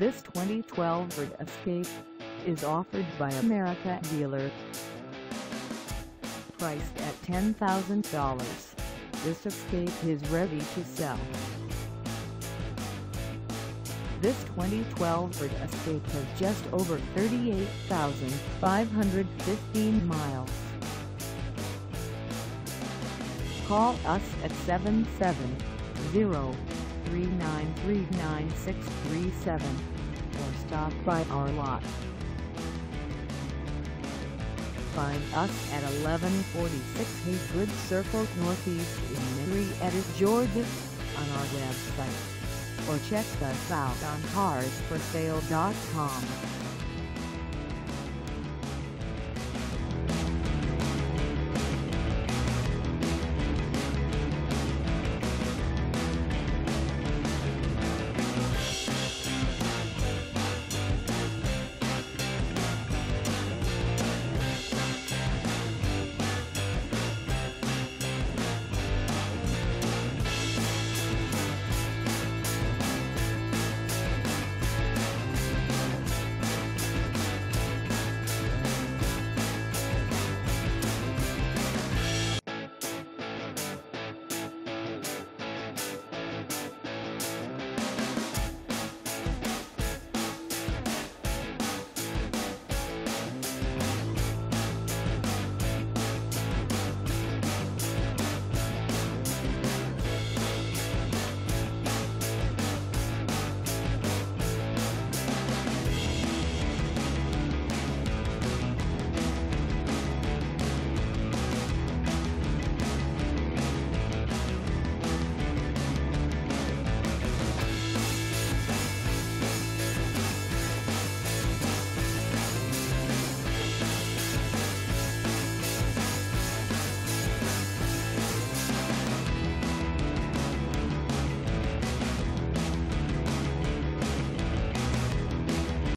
This 2012 Ford Escape is offered by America Dealer. Priced at $10,000, this Escape is ready to sell. This 2012 Ford Escape has just over 38,515 miles. Call us at 770-393-9637 or stop by our lot. Find us at 1146 Hagood Circle Northeast in Marietta, Georgia on our website or check us out on carsforsale.com.